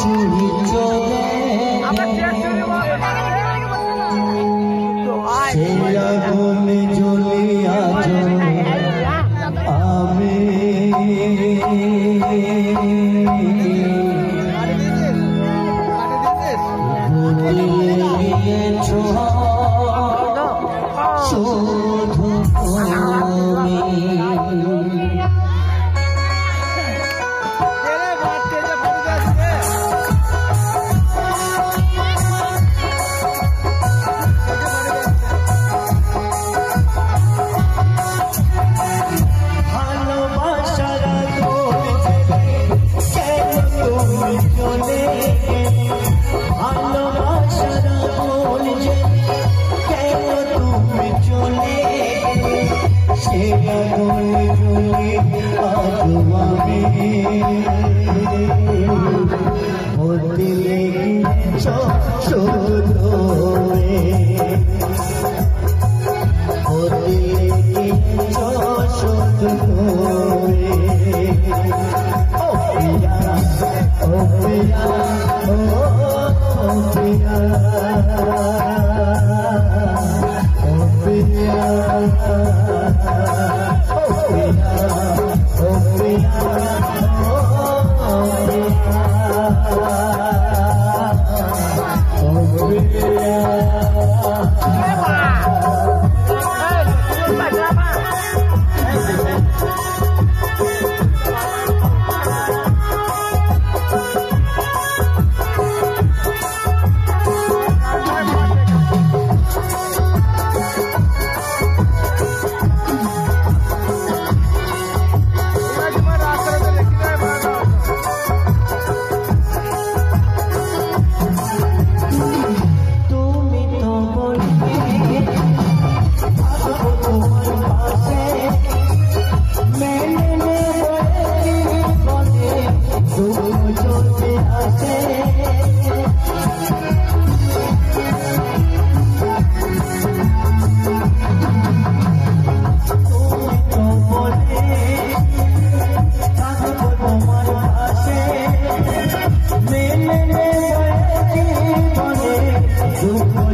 চুরি চলে হতে লেগে চোরে হতে লেগে চোরে ও পিয়া ও পিয়া ও পিয়া ও পিয়া どこ